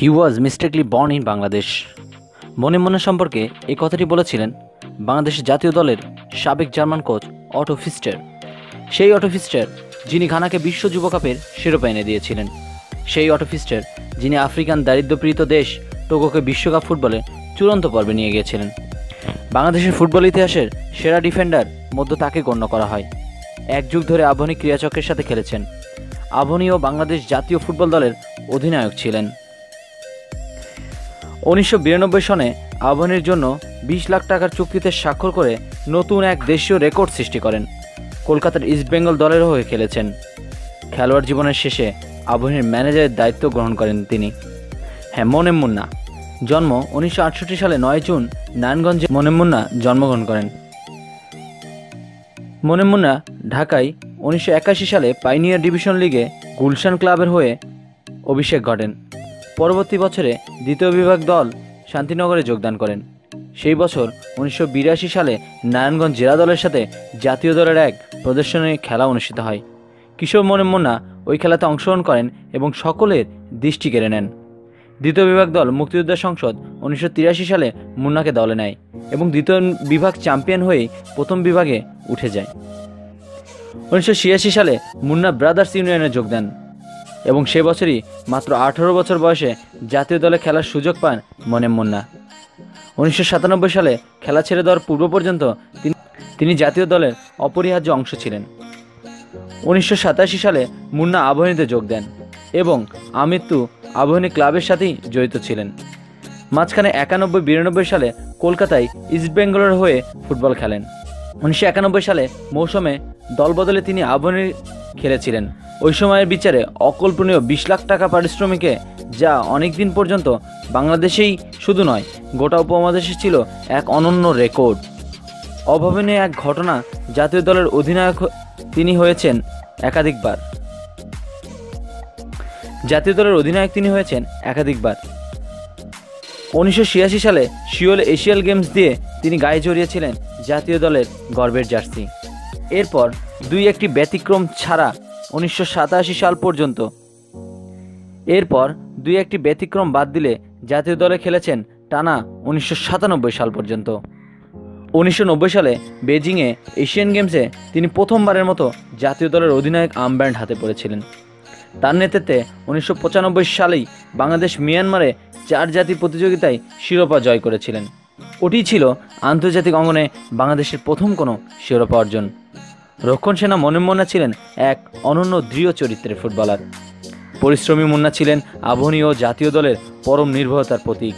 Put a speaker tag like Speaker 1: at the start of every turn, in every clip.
Speaker 1: He was mistakenly born in Bangladesh মনে মনে সম্পর্কে এই কথাটি বলেছিলেন বাংলাদেশের জাতীয় দলের সাবেক জার্মান কোচ অটো ফিস্টার। সেই অটো ফিস্টার যিনি ঘানাকে বিশ্ব যুব কাপের শিরোপা এনে দিয়েছিলেন। সেই অটো ফিস্টার যিনি আফ্রিকান দারিদ্র্যপীড়িত দেশ টোগোকে বিশ্বকাপ ফুটবলে চূড়ান্ত পর্বে নিয়ে গিয়েছিলেন। বাংলাদেশের ফুটবল ইতিহাসের সেরা ডিফেন্ডার মধ্য তাকে গণ্য করা হয়। এক যুগ ধরে আবহনী ক্রীড়াচক্রের সাথে খেলেছেন। আবহনী ও বাংলাদেশ জাতীয় ফুটবল দলের অধিনায়ক ছিলেন। উনিশশো বিরানব্বই সনে আহ্বানের জন্য বিশ লাখ টাকার চুক্তিতে স্বাক্ষর করে নতুন এক দেশীয় রেকর্ড সৃষ্টি করেন। কলকাতার ইস্টবেঙ্গল দলের হয়ে খেলেছেন। খেলোয়াড় জীবনের শেষে আবহানের ম্যানেজারের দায়িত্ব গ্রহণ করেন তিনি। হ্যাঁ মনে মুন্না। জন্ম উনিশশো আটষট্টি সালে নয় জুন নারায়ণগঞ্জে। মনে মুন্না জন্মগ্রহণ করেন। মনে মুন্না ঢাকায় উনিশশো একাশি সালে পাইনিয়ার ডিভিশন লিগে গুলশান ক্লাবের হয়ে অভিষেক ঘটেন। পরবর্তী বছরে দ্বিতীয় বিভাগ দল শান্তিনগরে যোগদান করেন। সেই বছর উনিশশো বিরাশি সালে নারায়ণগঞ্জ জেলা দলের সাথে জাতীয় দলের এক প্রদর্শনী খেলা অনুষ্ঠিত হয়। কিশোর মনে মুন্না ওই খেলাতে অংশগ্রহণ করেন এবং সকলের দৃষ্টি কেড়ে নেন। দ্বিতীয় বিভাগ দল মুক্তিযোদ্ধা সংসদ উনিশশো তিরাশি সালে মুন্নাকে দলে নেয় এবং দ্বিতীয় বিভাগ চ্যাম্পিয়ন হয়েই প্রথম বিভাগে উঠে যায়। উনিশশো ছিয়াশি সালে মুন্না ব্রাদার্স ইউনিয়নে যোগ দেন। এবং সে বছরই মাত্র আঠারো বছর বয়সে জাতীয় দলে খেলার সুযোগ পান মনে মুন্না। উনিশশো সাতানব্বই সালে খেলা ছেড়ে দেওয়ার পূর্ব পর্যন্ত তিনি জাতীয় দলের অপরিহার্য অংশ ছিলেন। উনিশশো সাতাশি সালে মুন্না আবহনীতে যোগ দেন এবং আমৃত্যু আবহনী ক্লাবের সাথেই জড়িত ছিলেন। মাঝখানে একানব্বই বিরানব্বই সালে কলকাতায় ইস্টবেঙ্গলের হয়ে ফুটবল খেলেন। উনিশশো একানব্বই সালে মৌসুমে দলবদলে তিনি আবহনী খেলেছিলেন। ওই সময়ের বিচারে অকল্পনীয় বিশ লাখ টাকা পারিশ্রমিকে, যা অনেক দিন পর্যন্ত বাংলাদেশেই শুধু নয়, গোটা উপমহাদেশে ছিল এক অনন্য রেকর্ড। অভাবনীয় এক ঘটনা জাতীয় দলের অধিনায়ক তিনি হয়েছেন একাধিকবার। জাতীয় দলের অধিনায়ক তিনি হয়েছেন একাধিকবার। উনিশশো ছিয়াশি সালে শিওল এশিয়াল গেমস দিয়ে তিনি গায়ে জড়িয়েছিলেন জাতীয় দলের গর্বের জার্সি। এরপর দুই একটি ব্যতিক্রম ছাড়া উনিশশো সাতাশি সাল পর্যন্ত। এরপর দুই একটি ব্যতিক্রম বাদ দিলে জাতীয় দলে খেলেছেন টানা উনিশশো সাতানব্বই সাল পর্যন্ত। উনিশশো নব্বই সালে বেজিংয়ে এশিয়ান গেমসে তিনি প্রথমবারের মতো জাতীয় দলের অধিনায়ক আর্মব্যান্ড হাতে পড়েছিলেন। তার নেতৃত্বে উনিশশো পঁচানব্বই সালেই বাংলাদেশ মিয়ানমারে চার জাতি প্রতিযোগিতায় শিরোপা জয় করেছিলেন। ওটি ছিল আন্তর্জাতিক অঙ্গনে বাংলাদেশের প্রথম কোনো শিরোপা অর্জন। রক্ষণ সেনা মনে মনে ছিলেন এক অনন্য দৃঢ় চরিত্রের ফুটবলার। পরিশ্রমী মুন্না ছিলেন আবহনীয় জাতীয় দলের পরম নির্ভরতার প্রতীক।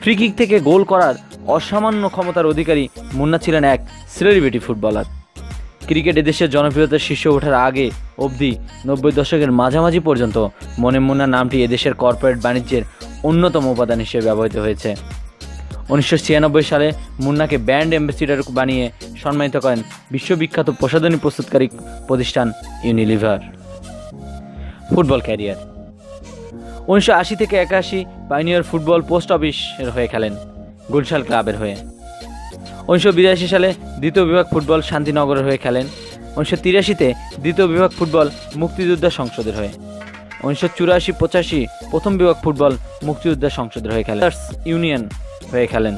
Speaker 1: ফ্রি কিক থেকে গোল করার অসামান্য ক্ষমতার অধিকারী মুন্না ছিলেন এক সেলিব্রিটি ফুটবলার। ক্রিকেট এদেশের জনপ্রিয়তার শীর্ষে ওঠার আগে অবধি নব্বই দশকের মাঝামাঝি পর্যন্ত মনে মুন্না নামটি এদেশের কর্পোরেট বাণিজ্যের অন্যতম উপাদান হিসেবে ব্যবহৃত হয়েছে। উনিশশো ছিয়ানব্বই সালে মুন্নাকে ব্যান্ড অ্যাম্বাসিডার বানিয়ে সম্মানিত করেন বিশ্ববিখ্যাত প্রসাধনী প্রস্তুতকারী প্রতিষ্ঠান ইউনিলিভার। Football career. উনিশশো আশি থেকে একাশি পাইনিয়র ফুটবল পোস্ট অফিসের হয়ে খেলেন গুলশাল ক্লাবের হয়ে। উনিশশো বিরাশি সালে দ্বিতীয় বিভাগ ফুটবল শান্তিনগরের হয়ে খেলেন, উনিশশো তিরাশিতে দ্বিতীয় বিভাগ ফুটবল মুক্তিযোদ্ধা সংসদের হয়ে। উনিশশো চুরাশি পঁচাশি প্রথম বিভাগ ফুটবল মুক্তিযোদ্ধা সংসদের হয়ে খেলেন। ইউনিয়ন হয়ে খেলেন।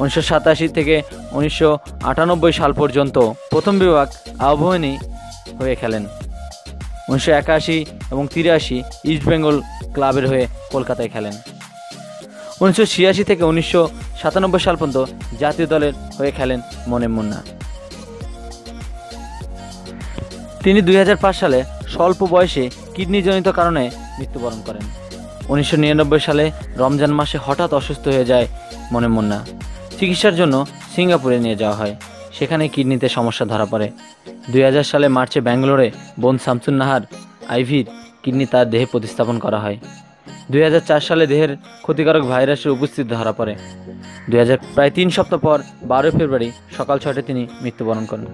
Speaker 1: উনিশশো সাতাশি থেকে উনিশশো আটানব্বই সাল পর্যন্ত প্রথম বিভাগ আবহনী হয়ে খেলেন। উনিশশো একাশি এবং তিরাশি ইস্টবেঙ্গল ক্লাবের হয়ে কলকাতায় খেলেন। উনিশশো ছিয়াশি থেকে উনিশশো সাতানব্বই সাল পর্যন্ত জাতীয় দলের হয়ে খেলেন মনে মুন্না। তিনি দুই হাজার পাঁচ সালে স্বল্প বয়সে কিডনিজনিত কারণে মৃত্যুবরণ করেন। উনিশশো নিরানব্বই সালে রমজান মাসে হঠাৎ অসুস্থ হয়ে যায় মনে মুন্না চিকিৎসার জন্য সিঙ্গাপুরে নিয়ে যাওয়া হয়। সেখানে কিডনিতে সমস্যা ধরা পড়ে। দুই হাজার সালে মার্চে ব্যাঙ্গালোরে বোন শামসুন নাহার আইভির কিডনি তার দেহে প্রতিস্থাপন করা হয়। দুই হাজার চার সালে দেহের ক্ষতিকারক ভাইরাসের উপস্থিতি ধরা পড়ে। দুই হাজার প্রায় তিন সপ্তাহ পর বারোই ফেব্রুয়ারি সকাল ছয়টায় তিনি মৃত্যুবরণ করেন।